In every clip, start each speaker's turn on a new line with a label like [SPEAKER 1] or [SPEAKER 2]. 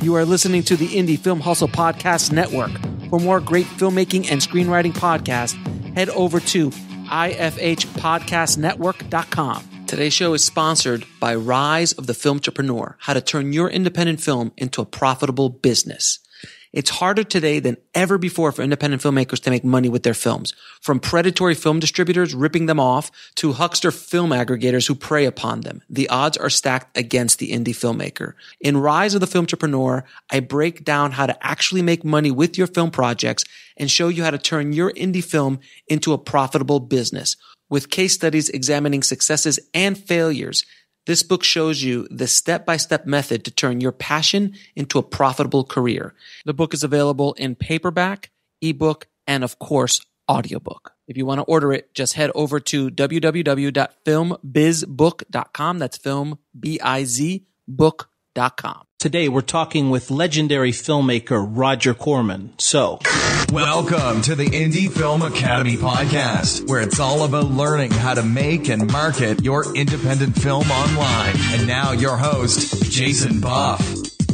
[SPEAKER 1] You are listening to the Indie Film Hustle Podcast Network. For more great filmmaking and screenwriting podcasts, head over to ifhpodcastnetwork.com. Today's show is sponsored by Rise of the Filmtrepreneur, how to turn your independent film into a profitable business. It's harder today than ever before for independent filmmakers to make money with their films. From predatory film distributors ripping them off to huckster film aggregators who prey upon them. The odds are stacked against the indie filmmaker. In Rise of the Filmtrepreneur, I break down how to actually make money with your film projects and show you how to turn your indie film into a profitable business. With case studies examining successes and failures, this book shows you the step by step method to turn your passion into a profitable career. The book is available in paperback, ebook, and of course, audiobook. If you want to order it, just head over to www.filmbizbook.com. That's film, B-I-Z, book.com.
[SPEAKER 2] Today we're talking with legendary filmmaker Roger Corman. So,
[SPEAKER 3] Welcome to the Indie Film Academy podcast, where it's all about learning how to make and market your independent film online. And now your host, Jason Buff.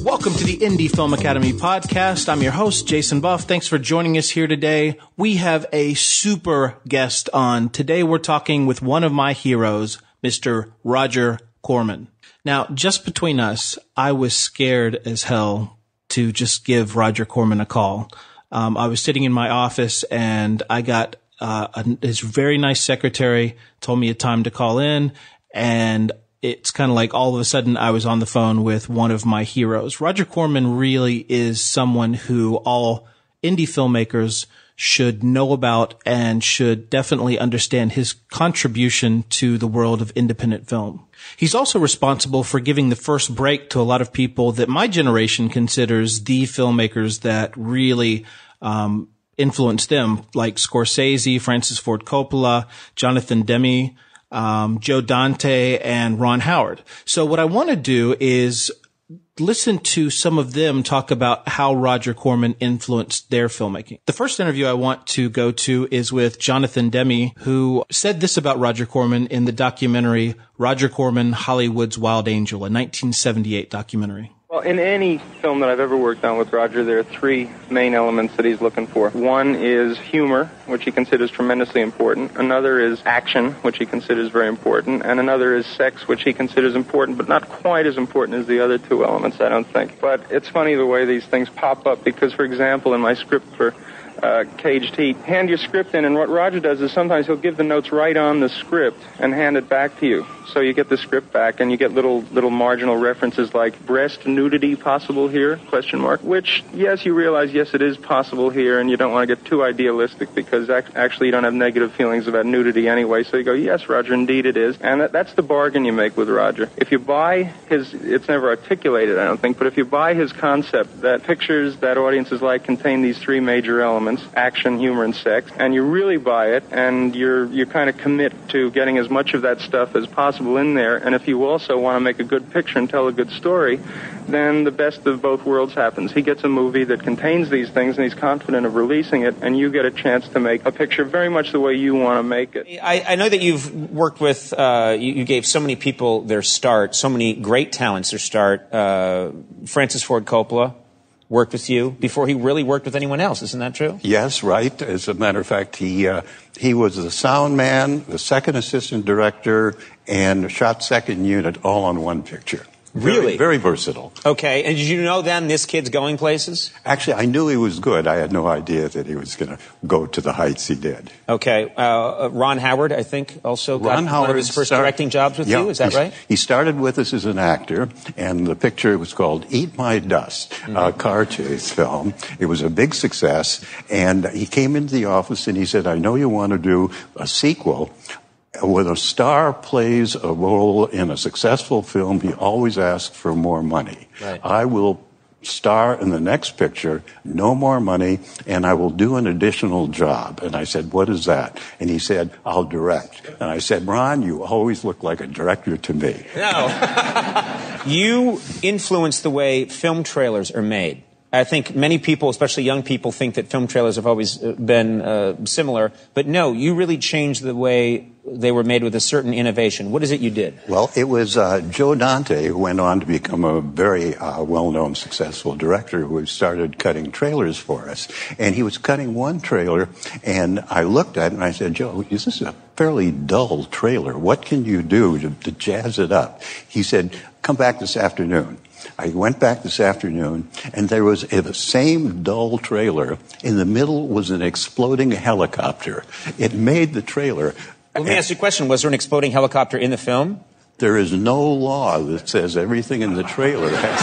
[SPEAKER 2] welcome to the Indie Film Academy podcast. I'm your host, Jason Buff. Thanks for joining us here today. We have a super guest on. Today we're talking with one of my heroes, Mr. Roger Corman. Now, just between us, I was scared as hell to just give Roger Corman a call. Um, I was sitting in my office and I got uh, a, his very nice secretary told me a time to call in, and it's kind of like all of a sudden I was on the phone with one of my heroes. Roger Corman really is someone who all indie filmmakers should know about and should definitely understand his contribution to the world of independent film. He's also responsible for giving the first break to a lot of people that my generation considers the filmmakers that really um, influenced them, like Scorsese, Francis Ford Coppola, Jonathan Demme, um, Joe Dante, and Ron Howard. So what I want to do is listen to some of them talk about how Roger Corman influenced their filmmaking. The first interview I want to go to is with Jonathan Demme, who said this about Roger Corman in the documentary Roger Corman, Hollywood's Wild Angel, a 1978 documentary.
[SPEAKER 4] Well, in any film that I've ever worked on with Roger, there are three main elements that he's looking for. One is humor, which he considers tremendously important. Another is action, which he considers very important. And another is sex, which he considers important, but not quite as important as the other two elements, I don't think. But it's funny the way these things pop up because, for example, in my script for uh, Caged Heat, hand your script in, and what Roger does is sometimes he'll give the notes right on the script and hand it back to you. So you get the script back, and you get little little marginal references like breast nudity possible here? Question mark. Which yes, you realize yes, it is possible here, and you don't want to get too idealistic because ac- actually you don't have negative feelings about nudity anyway. So you go yes, Roger, indeed it is, and that, that's the bargain you make with Roger. If you buy his, it's never articulated, I don't think, but if you buy his concept that pictures that audiences like contain these three major elements: action, humor, and sex, and you really buy it, and you're you kind of commit to getting as much of that stuff as possible in there, and if you also want to make a good picture and tell a good story, then the best of both worlds happens. He gets a movie that contains these things, and he's confident of releasing it, and you get a chance to make a picture very much the way you want to make it.
[SPEAKER 5] I, I know that you've worked with, uh, you, you gave so many people their start, so many great talents their start. Uh, Francis Ford Coppola worked with you before he really worked with anyone else. Isn't that true?
[SPEAKER 6] Yes, right. As a matter of fact, he uh, he was the sound man, the second assistant director, and shot second unit all on one picture. Very-
[SPEAKER 5] Really?
[SPEAKER 6] very versatile.
[SPEAKER 5] Okay, and did you know then this kid's going places?
[SPEAKER 6] Actually, I knew he was good. I had no idea that he was going to go to the heights he did.
[SPEAKER 5] Okay, uh, Ron Howard, I think, also got
[SPEAKER 6] Ron
[SPEAKER 5] one
[SPEAKER 6] Howard
[SPEAKER 5] of his first
[SPEAKER 6] start-
[SPEAKER 5] directing jobs with
[SPEAKER 6] Yeah,
[SPEAKER 5] you. Is that right?
[SPEAKER 6] He started with us as an actor, and the picture was called "Eat My Dust,"
[SPEAKER 5] Mm-hmm.
[SPEAKER 6] a car chase film. It was a big success, and he came into the office and he said, "I know you want to do a sequel." When a star plays a role in a successful film, he always asks for more money.
[SPEAKER 5] Right.
[SPEAKER 6] I will star in the next picture, no more money, and I will do an additional job. And I said, What is that? And he said, I'll direct. And I said, Ron, you always look like a director to me.
[SPEAKER 5] No. you influence the way film trailers are made. I think many people, especially young people, think that film trailers have always uh, been uh, similar. But no, you really changed the way they were made with a certain innovation. What is it you did?
[SPEAKER 7] Well, it was uh, Joe Dante who went on to become a very uh, well-known, successful director who started cutting trailers for us. And he was cutting one trailer, and I looked at it and I said, Joe, is this is a fairly dull trailer. What can you do to, to jazz it up? He said, come back this afternoon. I went back this afternoon, and there was the same dull trailer. In the middle was an exploding helicopter. It made the trailer
[SPEAKER 5] let me ask you a question. Was there an exploding helicopter in the film?
[SPEAKER 7] There is no law that says everything in the trailer has.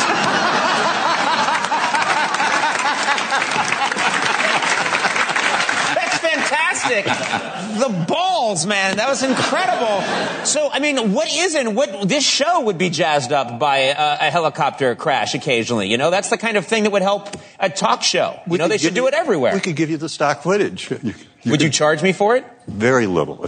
[SPEAKER 5] That's the balls, man. That was incredible. So, I mean, what isn't? What this show would be jazzed up by a, a, helicopter crash occasionally. You know, that's the kind of thing that would help a talk show. You know, they should do it everywhere.
[SPEAKER 7] We could give you the stock footage.
[SPEAKER 5] You Would could, you charge me for it?
[SPEAKER 7] Very little.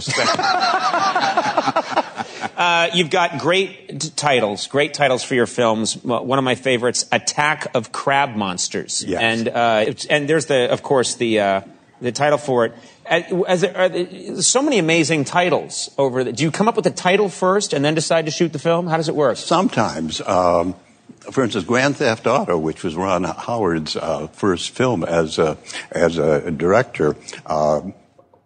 [SPEAKER 5] uh, you've got great t- titles, great titles for your films. One of my favorites, "Attack of Crab Monsters,"
[SPEAKER 7] yes.
[SPEAKER 5] and uh, and there's the, of course, the uh, the title for it. As there, so many amazing titles over. The, do you come up with the title first and then decide to shoot the film? How does it work?
[SPEAKER 7] Sometimes. Um, for instance, Grand Theft Auto, which was Ron Howard's uh, first film as a, as a director, uh,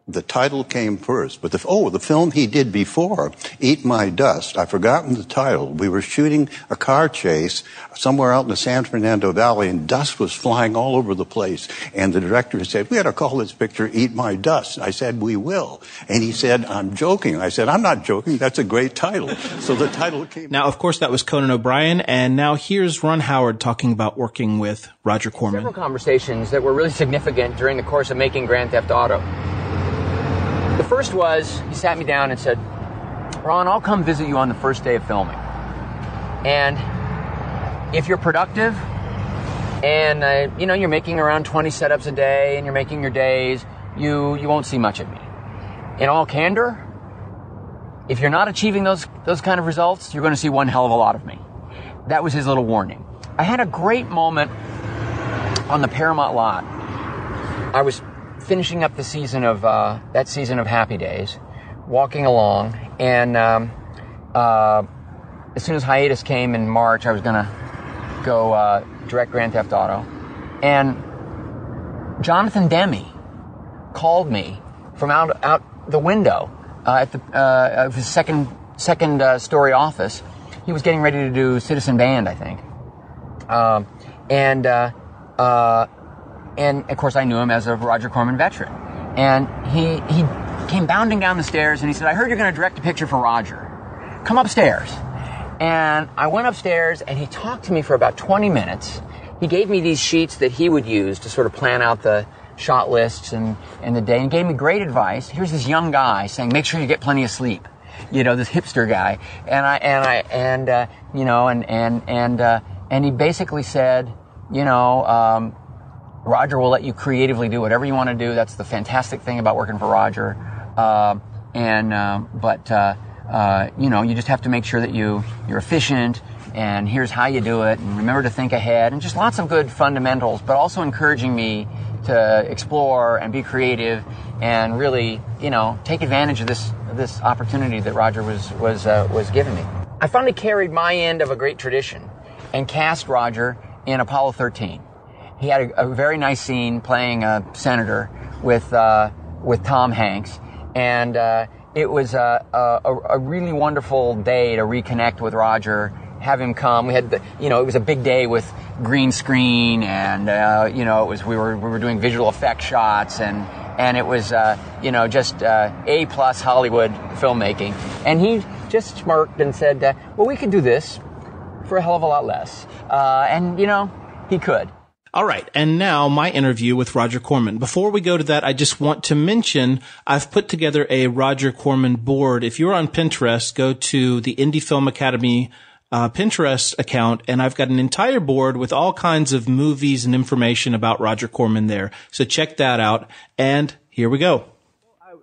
[SPEAKER 7] the title came first, but the, oh, the film he did before, Eat My Dust, I've forgotten the title. We were shooting a car chase somewhere out in the San Fernando Valley and dust was flying all over the place. And the director said, we ought to call this picture Eat My Dust. I said, we will. And he said, I'm joking. I said, I'm not joking. That's a great title. So the title came.
[SPEAKER 2] Now, of course, that was Conan O'Brien. And now here's Ron Howard talking about working with Roger Corman.
[SPEAKER 8] Several conversations that were really significant during the course of making Grand Theft Auto. First was he sat me down and said, Ron, I'll come visit you on the first day of filming. And if you're productive and uh, you know you're making around 20 setups a day and you're making your days, you you won't see much of me. In all candor, if you're not achieving those those kind of results, you're going to see one hell of a lot of me. That was his little warning. I had a great moment on the Paramount lot. I was finishing up the season of uh, that season of Happy Days, walking along, and um, uh, as soon as hiatus came in March, I was gonna go uh, direct Grand Theft Auto, and Jonathan Demme called me from out out the window uh, at the uh, of his second second uh, story office. He was getting ready to do Citizen Band, I think, um, and and of course I knew him as a Roger Corman veteran. And he he came bounding down the stairs and he said, "I heard you're going to direct a picture for Roger. Come upstairs." And I went upstairs and he talked to me for about 20 minutes. He gave me these sheets that he would use to sort of plan out the shot lists and, and the day and gave me great advice. Here's this young guy saying, make sure you get plenty of sleep. You know, this hipster guy. And I, and I, and, uh, you know, and, and, and, uh, and he basically said, you know, um, Roger will let you creatively do whatever you want to do. That's the fantastic thing about working for Roger. Uh, and uh, but uh, uh, you know, you just have to make sure that you you're efficient. And here's how you do it. And remember to think ahead. And just lots of good fundamentals, but also encouraging me to explore and be creative and really, you know, take advantage of this this opportunity that Roger was was uh, was giving me. I finally carried my end of a great tradition and cast Roger in Apollo 13 he had a, a very nice scene playing a senator with uh, with Tom Hanks, and uh, it was a, a, a, really wonderful day to reconnect with Roger. Have him come. We had the, you know, it was a big day with green screen, and uh, you know, it was we were we were doing visual effect shots, and and it was uh, you know just uh, a plus Hollywood filmmaking. And he just smirked and said, uh, "Well, we could do this for a hell of a lot less," and you know, he could.
[SPEAKER 2] All right. And now my interview with Roger Corman. Before we go to that, I just want to mention I've put together a Roger Corman board. If you're on Pinterest, go to the Indie Film Academy uh, Pinterest account, and I've got an entire board with all kinds of movies and information about Roger Corman there. So check that out. And here we go.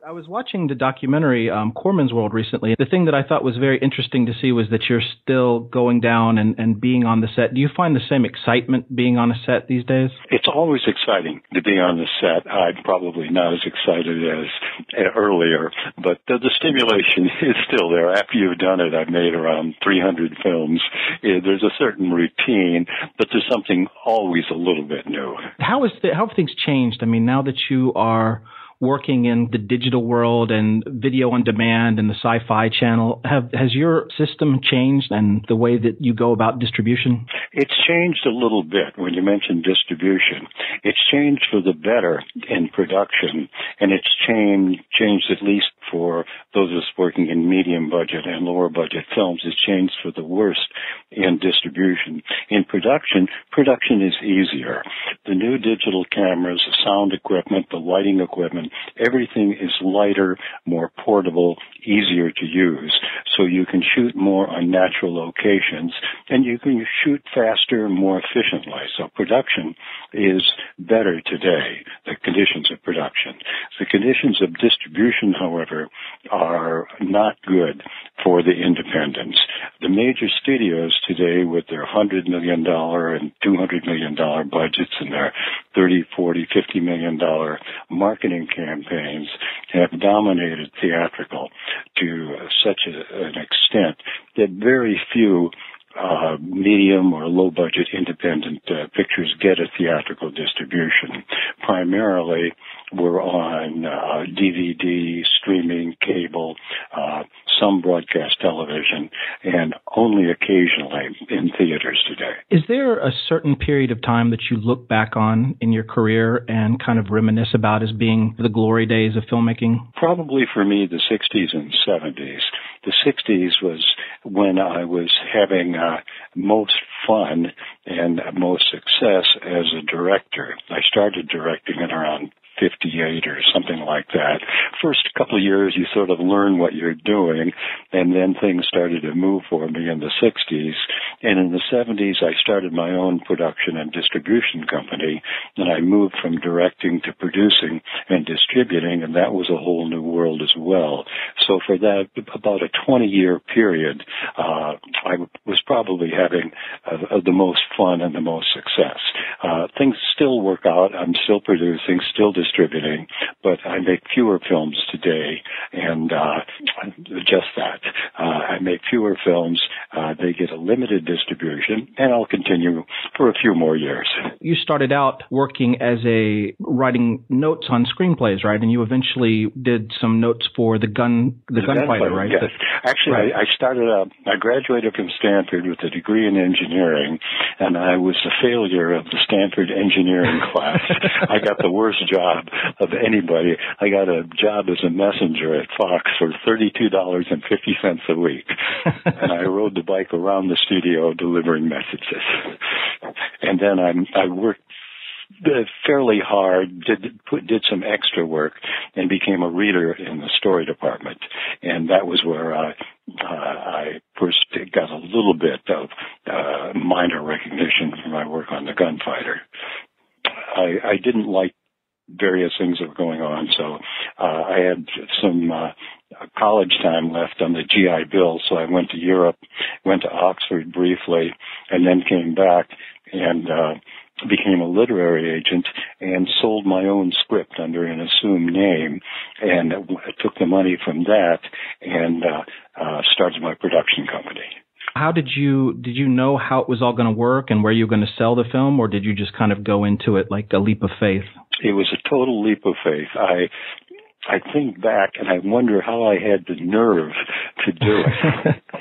[SPEAKER 2] I was watching the documentary um, Corman's World recently. The thing that I thought was very interesting to see was that you're still going down and, and being on the set. Do you find the same excitement being on a set these days?
[SPEAKER 6] It's always exciting to be on the set. I'm probably not as excited as earlier, but the, the stimulation is still there. After you've done it, I've made around 300 films. There's a certain routine, but there's something always a little bit new.
[SPEAKER 2] How is the, how have things changed? I mean, now that you are working in the digital world and video on demand and the sci-fi channel have has your system changed and the way that you go about distribution?
[SPEAKER 6] It's changed a little bit. When you mentioned distribution it's changed for the better in production and it's changed changed at least for those of us working in medium budget and lower budget films. It's changed for the worst in distribution. In production production is easier. The new digital cameras the sound equipment the lighting equipment everything is lighter, more portable, easier to use. So you can shoot more on natural locations and you can shoot faster, more efficiently. So production is better today, the conditions of production. The conditions of distribution, however, are not good for the independents. The major studios today with their $100 million and $200 million budgets and their 30, 40, 50 million dollar marketing campaigns have dominated theatrical to such a, an extent that very few uh, medium or low budget independent uh, pictures get a theatrical distribution. Primarily, we're on uh, DVD, streaming, cable, uh, some broadcast television, and only occasionally in theaters today.
[SPEAKER 2] Is there a certain period of time that you look back on in your career and kind of reminisce about as being the glory days of filmmaking?
[SPEAKER 6] Probably for me, the 60s and 70s. The 60s was when I was having uh, most fun and most success as a director. I started directing at around 58 or something like that. First couple of years, you sort of learn what you're doing, and then things started to move for me in the 60s. And in the 70s, I started my own production and distribution company, and I moved from directing to producing and distributing, and that was a whole new world as well. So for that, about a 20 year period, uh, I was probably having uh, the most fun and the most success. Uh, things still work out. I'm still producing, still distributing distributing, but I make fewer films today, and uh, just that. Uh, I make fewer films. Uh, they get a limited distribution, and I'll continue for a few more years.
[SPEAKER 2] You started out working as a writing notes on screenplays, right? And you eventually did some notes for the gun, the, the gunfighter, gunfighter, right?
[SPEAKER 6] Yes. Actually, right. I, I started out. I graduated from Stanford with a degree in engineering, and I was a failure of the Stanford engineering class. I got the worst job job of anybody. I got a job as a messenger at Fox for $32.50 a week. and I rode the bike around the studio delivering messages. And then I, I worked fairly hard, did put, did some extra work, and became a reader in the story department, and that was where I uh, I first got a little bit of uh, minor recognition for my work on the gunfighter. I, I didn't like various things that were going on. So uh, I had some uh, college time left on the GI Bill, so I went to Europe, went to Oxford briefly, and then came back and uh, became a literary agent and sold my own script under an assumed name, and took the money from that and uh, uh, started my production company.
[SPEAKER 2] How did you did you know how it was all going to work and where you were going to sell the film, or did you just kind of go into it like a leap of faith?
[SPEAKER 6] It was a total leap of faith. I I think back and I wonder how I had the nerve to do it.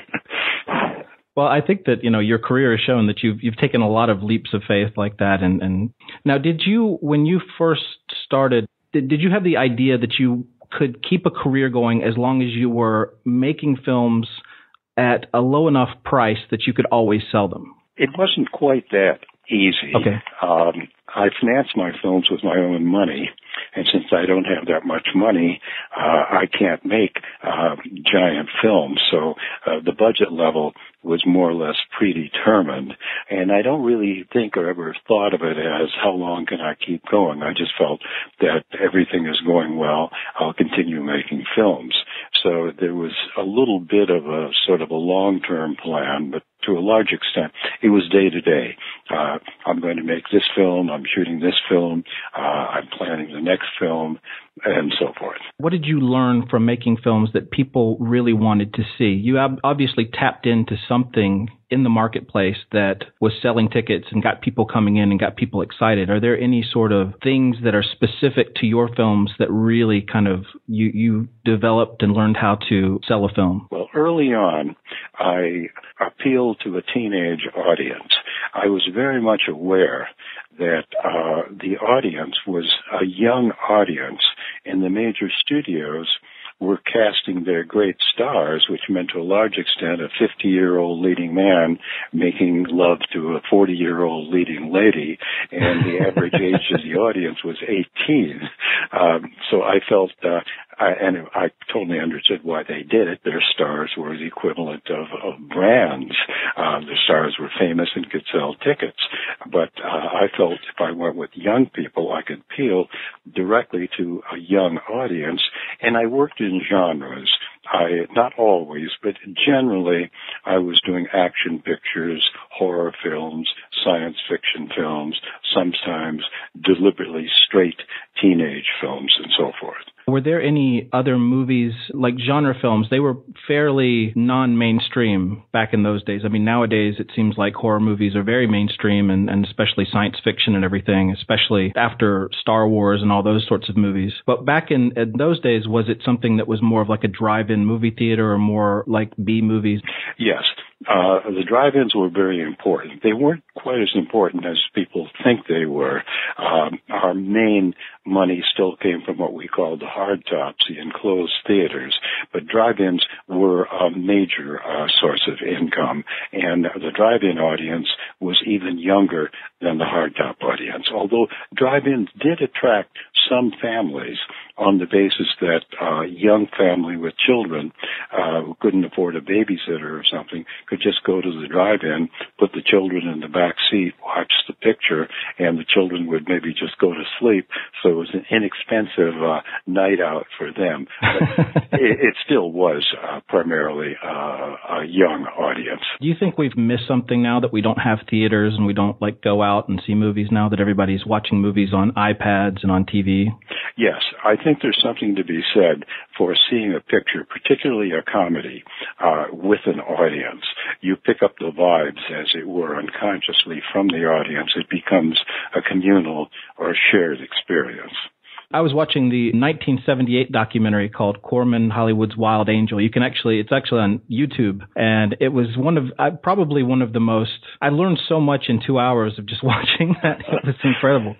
[SPEAKER 2] Well, I think that you know your career has shown that you've you've taken a lot of leaps of faith like that. And and now, did you when you first started, did, did you have the idea that you could keep a career going as long as you were making films at a low enough price that you could always sell them?
[SPEAKER 6] It wasn't quite that easy.
[SPEAKER 2] Okay.
[SPEAKER 6] Um, I finance my films with my own money, And since I don't have that much money, uh, I can't make uh, giant films. So uh, the budget level was more or less predetermined. And I don't really think or ever thought of it as how long can I keep going. I just felt that everything is going well. I'll continue making films. So there was a little bit of a sort of a long-term plan, but to a large extent, it was day to day. Uh, I'm going to make this film. I'm shooting this film. Uh, I'm planning the next film, and so forth.
[SPEAKER 2] What did you learn from making films that people really wanted to see? You obviously tapped into something in the marketplace that was selling tickets and got people coming in and got people excited. Are there any sort of things that are specific to your films that really kind of you you developed and learned how to sell a film?
[SPEAKER 6] Well, early on, I appealed to a teenage audience. I was very much aware that uh, the audience was a young audience, in the major studios were casting their great stars, which meant to a large extent a 50 year old leading man making love to a 40 year old leading lady, and the average age of the audience was 18. Um, so I felt uh, I, and I totally understood why they did it. Their stars were the equivalent of, of brands. Uh, the stars were famous and could sell tickets. But uh, I felt if I went with young people, I could appeal directly to a young audience. And I worked in genres. I not always, but generally, I was doing action pictures, horror films, science fiction films, sometimes deliberately straight teenage films, and so forth.
[SPEAKER 2] Were there any other movies like genre films? They were fairly non-mainstream back in those days. I mean, nowadays it seems like horror movies are very mainstream and, and especially science fiction and everything, especially after Star Wars and all those sorts of movies. But back in, in those days, was it something that was more of like a drive-in movie theater or more like B movies?
[SPEAKER 6] Yes. Uh, the drive-ins were very important. They weren't quite as important as people think they were. Um, our main money still came from what we called the hard tops, the enclosed theaters, but drive-ins were a major uh, source of income, and the drive-in audience was even younger than the hardtop audience. Although drive-ins did attract some families on the basis that a uh, young family with children uh, who couldn't afford a babysitter or something could just go to the drive-in, put the children in the back seat, watch the picture, and the children would maybe just go to sleep. So it was an inexpensive uh, night out for them. it, it, still was uh, primarily uh, a young audience.
[SPEAKER 2] Do you think we've missed something now that we don't have theaters and we don't like go out and see movies now that everybody's watching movies on iPads and on TV?
[SPEAKER 6] Yes, I think there's something to be said for seeing a picture, particularly a comedy, uh, with an audience. You pick up the vibes, as it were, unconsciously from the audience. It becomes a communal or shared experience.
[SPEAKER 2] I was watching the 1978 documentary called Corman Hollywood's Wild Angel. You can actually, it's actually on YouTube, and it was one of uh, probably one of the most. I learned so much in two hours of just watching that. It was incredible.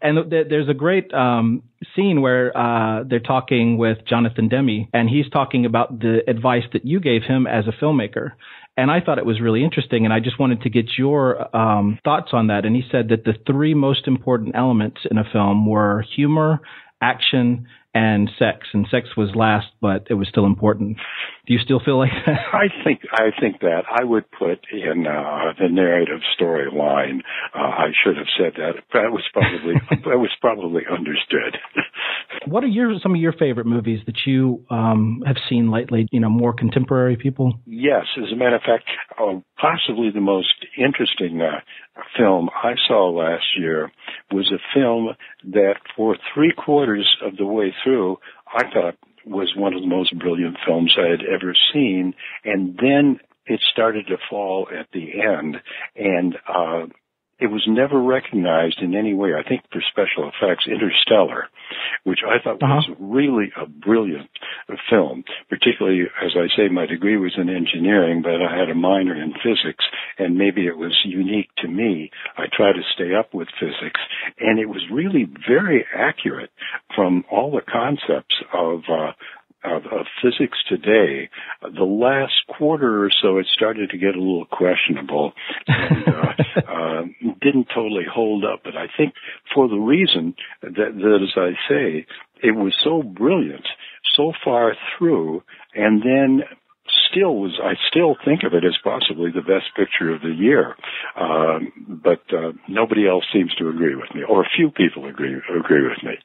[SPEAKER 2] And th- there's a great um, scene where uh, they're talking with Jonathan Demme, and he's talking about the advice that you gave him as a filmmaker and I thought it was really interesting, and I just wanted to get your um, thoughts on that. And he said that the three most important elements in a film were humor, action, and sex. And sex was last, but it was still important. Do you still feel like that?
[SPEAKER 6] I think I think that I would put in uh, the narrative storyline. Uh, I should have said that. That was probably that was probably understood.
[SPEAKER 2] what are your some of your favorite movies that you um, have seen lately? You know, more contemporary people.
[SPEAKER 6] Yes, as a matter of fact, uh, possibly the most interesting uh, film I saw last year was a film that, for three quarters of the way through, I thought was one of the most brilliant films I had ever seen, and then it started to fall at the end, and uh, it was never recognized in any way. I think for special effects, Interstellar, which I thought uh-huh. was really a brilliant film. Particularly, as I say, my degree was in engineering, but I had a minor in physics, and maybe it was unique to me. I tried to stay up with physics, and it was really very accurate from all the concepts of uh, of, of physics today, the last quarter or so, it started to get a little questionable. And, uh, uh, didn't totally hold up. But I think for the reason that, that as I say, it was so brilliant, so far through, and then still was I still think of it as possibly the best picture of the year, um, but uh, nobody else seems to agree with me, or a few people agree agree with me.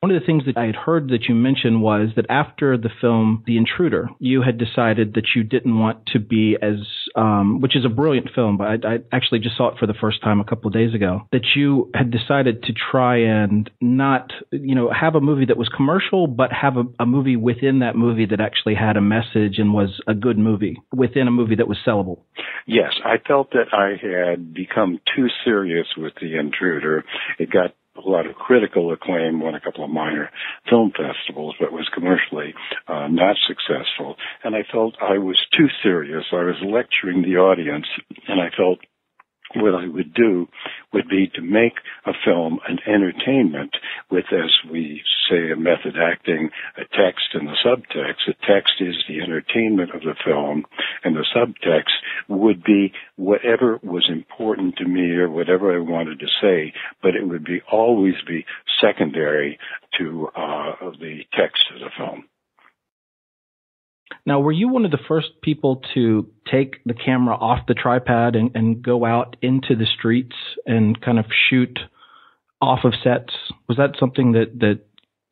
[SPEAKER 2] One of the things that I had heard that you mentioned was that after the film The Intruder, you had decided that you didn't want to be as, um, which is a brilliant film, but I, I actually just saw it for the first time a couple of days ago. That you had decided to try and not, you know, have a movie that was commercial, but have a, a movie within that movie that actually had a message and was a good movie within a movie that was sellable.
[SPEAKER 6] Yes, I felt that I had become too serious with The Intruder. It got a lot of critical acclaim, won a couple of minor film festivals, but was commercially uh, not successful. And I felt I was too serious. I was lecturing the audience, and I felt what I would do would be to make a film an entertainment with, as we say in method acting, a text and a subtext. The text is the entertainment of the film, and the subtext would be whatever was important to me or whatever I wanted to say, but it would be always be secondary to uh, the text of the film.
[SPEAKER 2] Now, were you one of the first people to take the camera off the tripod and, and go out into the streets and kind of shoot off of sets? Was that something that, that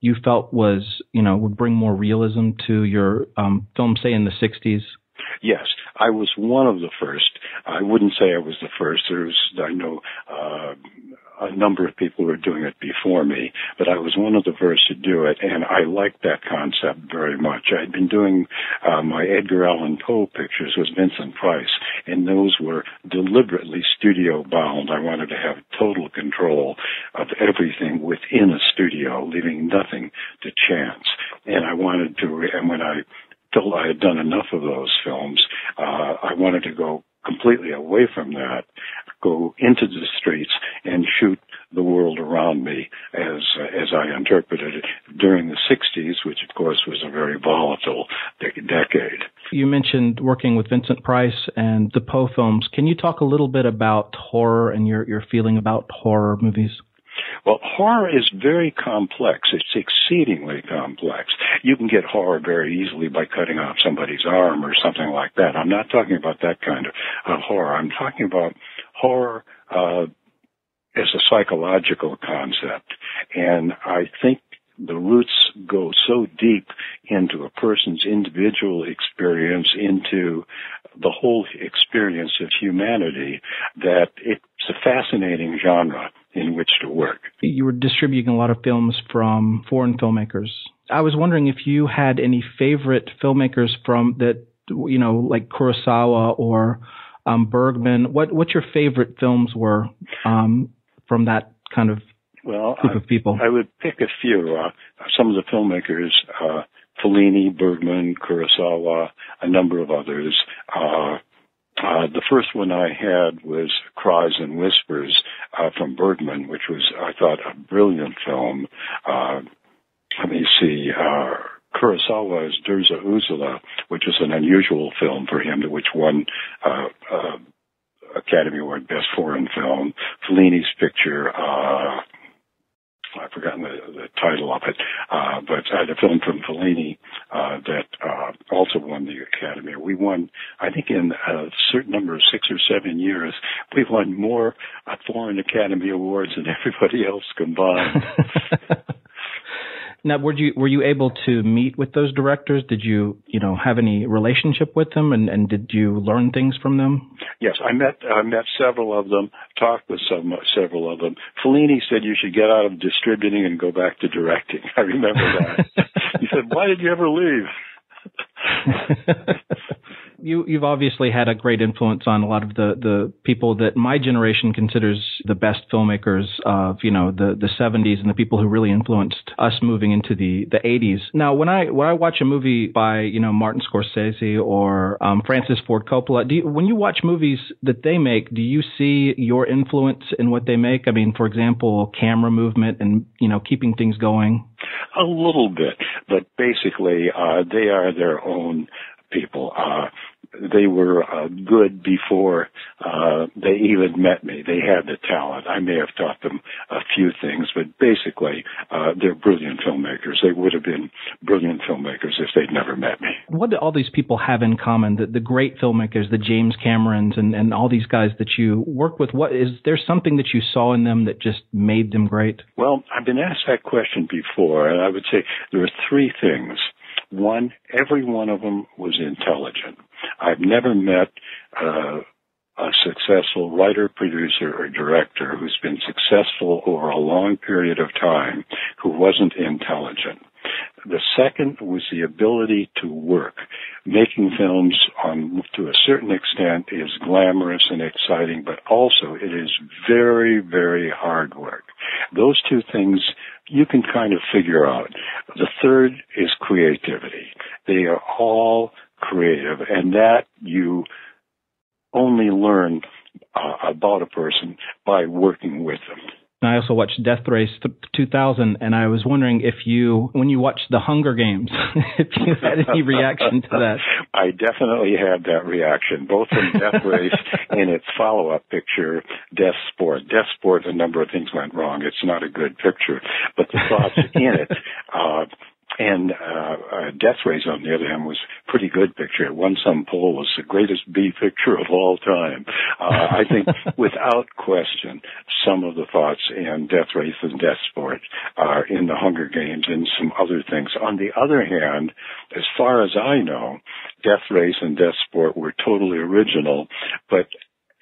[SPEAKER 2] you felt was, you know, would bring more realism to your um, film, say in the 60s?
[SPEAKER 6] Yes, I was one of the first. I wouldn't say I was the first. There's, I know, uh, a number of people were doing it before me, but I was one of the first to do it, and I liked that concept very much. I'd been doing uh, my Edgar Allan Poe pictures with Vincent Price, and those were deliberately studio bound. I wanted to have total control of everything within a studio, leaving nothing to chance. And I wanted to, and when I felt I had done enough of those films, uh, I wanted to go completely away from that, go into the streets and shoot the world around me as uh, as I interpreted it during the 60s, which of course was a very volatile de- decade.
[SPEAKER 2] You mentioned working with Vincent Price and the Poe films. Can you talk a little bit about horror and your your feeling about horror movies?
[SPEAKER 6] Well, horror is very complex. It's exceedingly complex. You can get horror very easily by cutting off somebody's arm or something like that. I'm not talking about that kind of uh, horror. I'm talking about horror uh, as a psychological concept. And I think the roots go so deep into a person's individual experience, into the whole experience of humanity, that it's a fascinating genre in which to work.
[SPEAKER 2] You were distributing a lot of films from foreign filmmakers. I was wondering if you had any favorite filmmakers from that, you know, like Kurosawa or um, Bergman. What what your favorite films were um, from that kind of
[SPEAKER 6] well,
[SPEAKER 2] group
[SPEAKER 6] I,
[SPEAKER 2] of people?
[SPEAKER 6] I would pick a few. Uh, some of the filmmakers, uh, Fellini, Bergman, Kurosawa, a number of others. Uh, uh, the first one I had was Cries and Whispers uh, from Bergman, which was, I thought, a brilliant film. Uh, let me see. Uh, Kurosawa's Dersu Uzala, which is an unusual film for him, which won uh, uh, Academy Award Best Foreign Film. Fellini's picture, uh, I've forgotten the, the title of it, uh, but had a film from Fellini uh, that uh, also won the Academy. We won, I think, in a certain number of six or seven years, we won more uh, foreign Academy Awards than everybody else combined.
[SPEAKER 2] Now, were you were you able to meet with those directors? Did you you know have any relationship with them, and, and did you learn things from them?
[SPEAKER 6] Yes, I met I met several of them, talked with some several of them. Fellini said you should get out of distributing and go back to directing. I remember that. he said, "Why did you ever leave?"
[SPEAKER 2] you you've obviously had a great influence on a lot of the the people that my generation considers the best filmmakers of you know the the 70s and the people who really influenced us moving into the the 80s. Now, when I when I watch a movie by you know Martin Scorsese or um, Francis Ford Coppola, do you, when you watch movies that they make, do you see your influence in what they make? I mean, for example, camera movement and you know keeping things going.
[SPEAKER 6] A little bit, but basically, uh, they are their own people. Uh, they were uh, good before uh, they even met me. They had the talent. I may have taught them a few things, but basically, uh, they're brilliant filmmakers. They would have been brilliant filmmakers if they'd never met me.
[SPEAKER 2] What do all these people have in common? The, the great filmmakers, the James Camerons, and, and all these guys that you work with. What is there something that you saw in them that just made them great?
[SPEAKER 6] Well, I've been asked that question before, and I would say there are three things. One, every one of them was intelligent. I've never met uh, a successful writer, producer, or director who's been successful over a long period of time who wasn't intelligent. The second was the ability to work. Making films on, to a certain extent is glamorous and exciting, but also it is very, very hard work. Those two things you can kind of figure out. The third is creativity. They are all creative and that you only learn uh, about a person by working with them.
[SPEAKER 2] I also watched Death Race 2000, and I was wondering if you, when you watched The Hunger Games, if you had any reaction to that.
[SPEAKER 6] I definitely had that reaction, both from Death Race and its follow-up picture, Death Sport. Death Sport, a number of things went wrong. It's not a good picture, but the thoughts in it uh, and uh, uh, Death Race, on the other hand, was a pretty good picture. It won some poll was the greatest B picture of all time. Uh, I think, without question, some of the thoughts in Death Race and Death Sport are in the Hunger Games and some other things. On the other hand, as far as I know, Death Race and Death Sport were totally original, but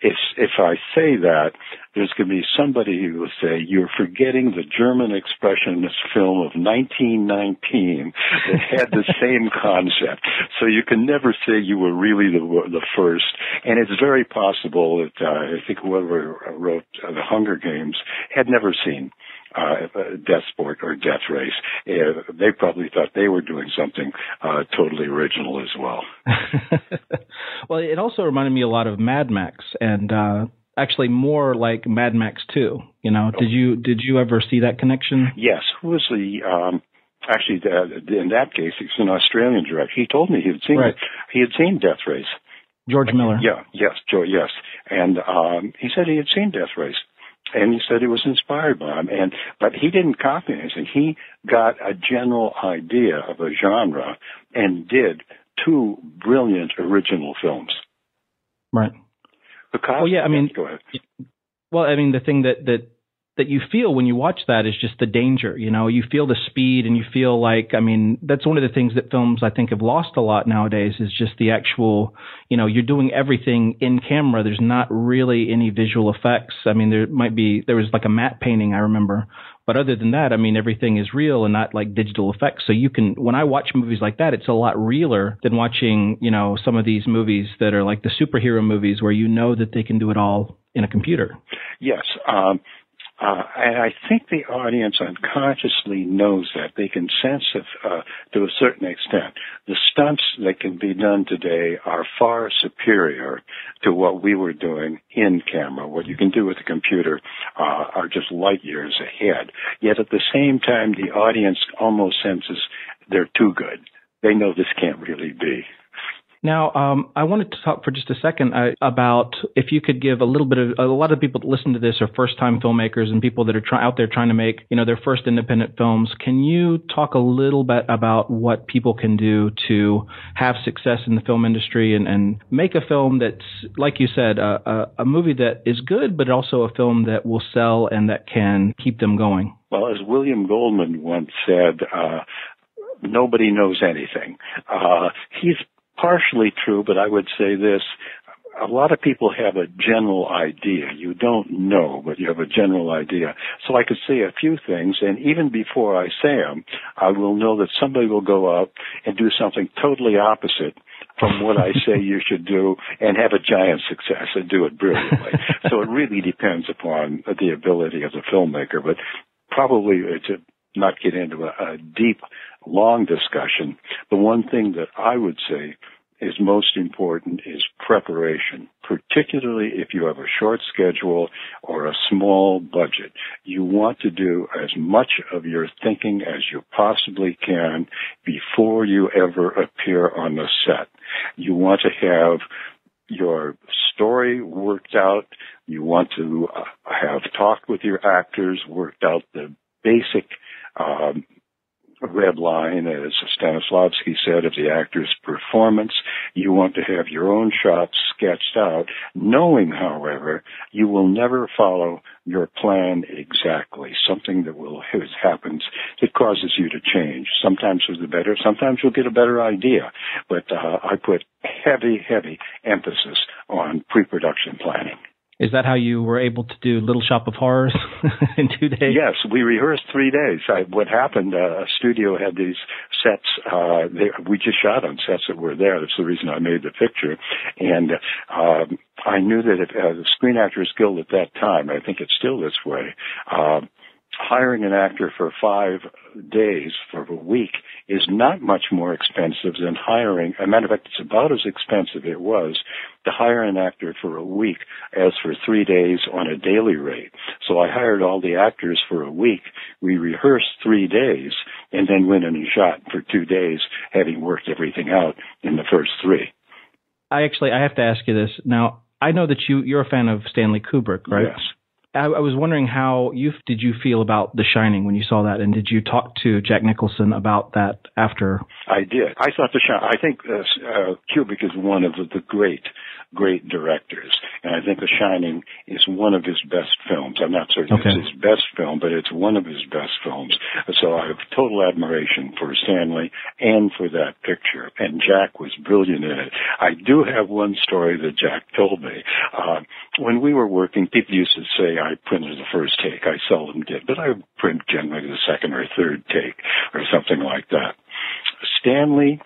[SPEAKER 6] if if I say that, there's going to be somebody who will say you're forgetting the German expressionist film of 1919 that had the same concept. So you can never say you were really the the first. And it's very possible that uh, I think whoever wrote uh, the Hunger Games had never seen uh, Death Sport or Death Race. Uh, they probably thought they were doing something uh, totally original as well.
[SPEAKER 2] well, it also reminded me a lot of Mad Max, and uh, actually more like Mad Max 2. You know, did you did you ever see that connection?
[SPEAKER 6] Yes. Who was the um, actually the, in that case it's an Australian director. He told me he had seen
[SPEAKER 2] right.
[SPEAKER 6] he had seen Death Race.
[SPEAKER 2] George Miller.
[SPEAKER 6] Yeah. Yes. Joe. Yes. And um, he said he had seen Death Race and he said he was inspired by him. And but he didn't copy anything. He got a general idea of a genre and did two brilliant original films.
[SPEAKER 2] Right.
[SPEAKER 6] Because
[SPEAKER 2] well, yeah, I mean,
[SPEAKER 6] go ahead.
[SPEAKER 2] Well, I mean, the thing that that that you feel when you watch that is just the danger. You know, you feel the speed and you feel like, I mean, that's one of the things that films I think have lost a lot nowadays is just the actual, you know, you're doing everything in camera. There's not really any visual effects. I mean, there might be, there was like a matte painting, I remember. But other than that, I mean, everything is real and not like digital effects. So you can, when I watch movies like that, it's a lot realer than watching, you know, some of these movies that are like the superhero movies where you know that they can do it all in a computer.
[SPEAKER 6] Yes. Um, uh, and I think the audience unconsciously knows that. They can sense it uh, to a certain extent. The stunts that can be done today are far superior to what we were doing in camera. What you can do with a computer uh, are just light years ahead. Yet at the same time, the audience almost senses they're too good. They know this can't really be.
[SPEAKER 2] Now, um, I wanted to talk for just a second uh, about if you could give a little bit of a lot of people that listen to this are first time filmmakers and people that are try, out there trying to make you know their first independent films. Can you talk a little bit about what people can do to have success in the film industry and, and make a film that's like you said a, a, a movie that is good, but also a film that will sell and that can keep them going?
[SPEAKER 6] Well, as William Goldman once said, uh, nobody knows anything. Uh, he's partially true, but I would say this. A lot of people have a general idea. You don't know, but you have a general idea. So I could say a few things, and even before I say them, I will know that somebody will go out and do something totally opposite from what I say you should do and have a giant success and do it brilliantly. so it really depends upon the ability of the filmmaker, but probably uh, to not get into a, a deep, long discussion, the one thing that I would say is most important is preparation, particularly if you have a short schedule or a small budget. You want to do as much of your thinking as you possibly can before you ever appear on the set. You want to have your story worked out. You want to uh, have talked with your actors, worked out the basic um, red line, as Stanislavski said, of the actor's performance. You want to have your own shots sketched out, knowing, however, you will never follow your plan exactly. Something that will happens that causes you to change. Sometimes for the better, sometimes you'll get a better idea. But uh, I put heavy, heavy emphasis on pre-production planning.
[SPEAKER 2] Is that how you were able to do Little Shop of Horrors in two days?
[SPEAKER 6] Yes, we rehearsed three days. I, what happened? Uh, a studio had these sets. Uh, they, we just shot on sets that were there. That's the reason I made the picture. And um, I knew that if, uh, the Screen Actors Guild at that time, I think it's still this way. Uh, hiring an actor for five days for a week is not much more expensive than hiring. a matter of fact, it's about as expensive it was to hire an actor for a week as for three days on a daily rate. So I hired all the actors for a week. We rehearsed three days and then went in and shot for two days, having worked everything out in the first three.
[SPEAKER 2] I actually I have to ask you this now. I know that you you're a fan of Stanley Kubrick, right?
[SPEAKER 6] Yes.
[SPEAKER 2] I, I was wondering how you did you feel about The Shining when you saw that, and did you talk to Jack Nicholson about that after?
[SPEAKER 6] I did. I thought The Shining. I think uh, uh, Kubrick is one of the, the great, great directors, and I think The Shining is one of his best films. I'm not certain
[SPEAKER 2] okay.
[SPEAKER 6] it's his best film, but it's one of his best films. So I have total admiration for Stanley and for that picture. And Jack was brilliant in it. I do have one story that Jack told me. Uh, when we were working, people used to say I printed the first take. I seldom did, but I print generally the second or third take or something like that. Stanley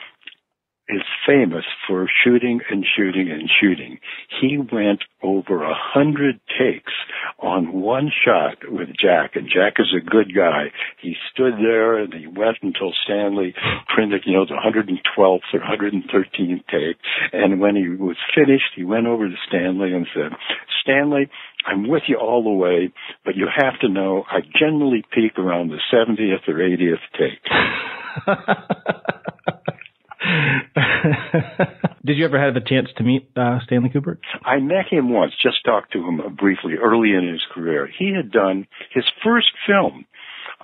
[SPEAKER 6] is famous for shooting and shooting and shooting. He went over a hundred takes on one shot with Jack, and Jack is a good guy. He stood there and he went until Stanley printed, you know, the 112th or 113th take. And when he was finished, he went over to Stanley and said, Stanley, I'm with you all the way, but you have to know I generally peak around the 70th or 80th take.
[SPEAKER 2] Did you ever have a chance to meet uh, Stanley Kubrick?
[SPEAKER 6] I met him once, just talked to him briefly early in his career. He had done his first film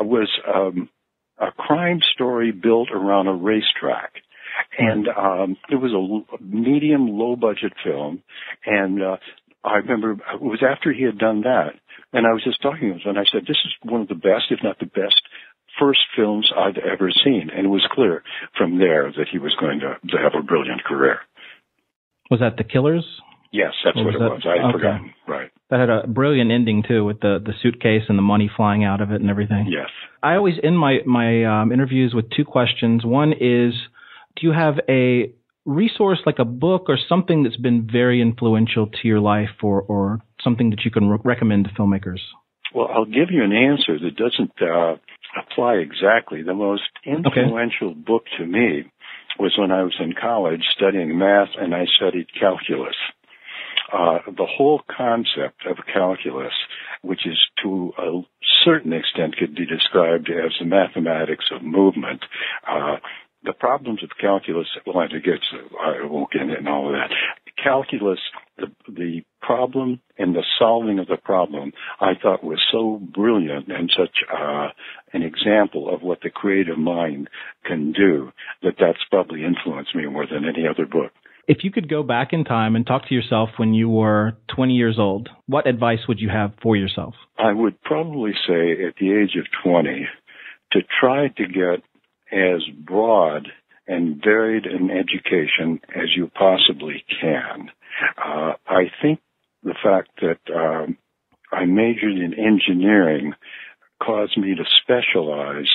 [SPEAKER 6] was um, a crime story built around a racetrack. And um, it was a medium, low budget film. And uh, I remember it was after he had done that. And I was just talking to him, and I said, "This is one of the best, if not the best, first films I've ever seen. And it was clear from there that he was going to, to have a brilliant career.
[SPEAKER 2] Was that The Killers?
[SPEAKER 6] Yes, that's what, it
[SPEAKER 2] that?
[SPEAKER 6] was. I had
[SPEAKER 2] Okay.
[SPEAKER 6] forgotten. Right.
[SPEAKER 2] That had a brilliant ending too, with the the suitcase and the money flying out of it and everything.
[SPEAKER 6] Yes.
[SPEAKER 2] I always end my my um, interviews with two questions. One is, do you have a resource like a book or something that's been very influential to your life, or or something that you can re- recommend to filmmakers?
[SPEAKER 6] Well, I'll give you an answer that doesn't uh, apply exactly. The most influential book to me was when I was in college studying math and I studied calculus. Uh, the whole concept of calculus, which is to a certain extent could be described as the mathematics of movement, uh, the problems of calculus, well, I guess I won't get into all of that. Calculus, the, the problem and the solving of the problem, I thought was so brilliant and such uh, an example of what the creative mind can do that that's probably influenced me more than any other book.
[SPEAKER 2] If you could go back in time and talk to yourself when you were 20 years old, what advice would you have for yourself?
[SPEAKER 6] I would probably say at the age of 20 to try to get as broad and varied an education as you possibly can. Uh, I think the fact that um, I majored in engineering caused me to specialize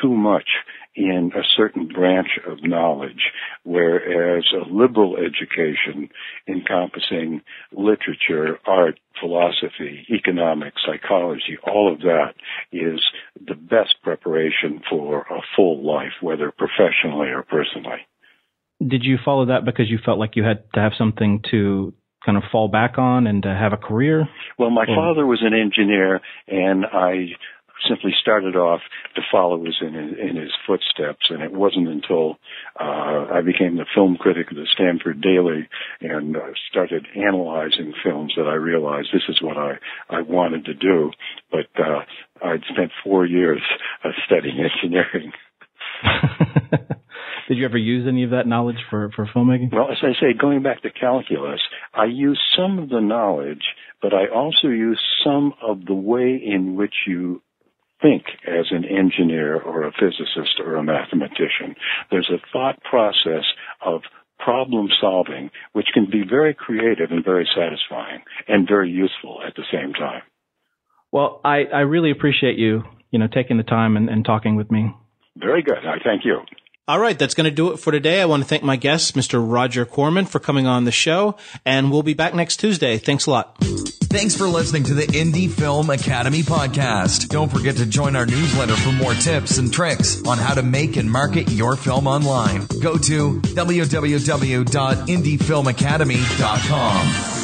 [SPEAKER 6] too much in a certain branch of knowledge, whereas a liberal education encompassing literature, art, philosophy, economics, psychology, all of that is the best preparation for a full life, whether professionally or personally.
[SPEAKER 2] did you follow that because you felt like you had to have something to kind of fall back on and to have a career?
[SPEAKER 6] Well, my
[SPEAKER 2] Or-
[SPEAKER 6] father was an engineer, and I simply started off to follow his in, in his footsteps. And it wasn't until uh, I became the film critic of the Stanford Daily and uh, started analyzing films that I realized this is what I I wanted to do. But uh, I'd spent four years uh, studying engineering.
[SPEAKER 2] did you ever use any of that knowledge for, for filmmaking?
[SPEAKER 6] Well, as I say, going back to calculus, I use some of the knowledge, but I also use some of the way in which you think as an engineer or a physicist or a mathematician. There's a thought process of problem solving, which can be very creative and very satisfying and very useful at the same time.
[SPEAKER 2] Well, I, I really appreciate you, you know, taking the time and, and talking with me.
[SPEAKER 6] Very good. I thank you.
[SPEAKER 2] All right, that's going to do it for today. I want to thank my guest, Mr. Roger Corman, for coming on the show, and we'll be back next Tuesday. Thanks a lot.
[SPEAKER 3] Thanks for listening to the Indie Film Academy podcast. Don't forget to join our newsletter for more tips and tricks on how to make and market your film online. Go to www.indiefilmacademy.com.